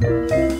Música